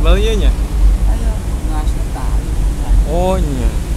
kabelnya nya? Ayo, nggak setahun. Oh, nya.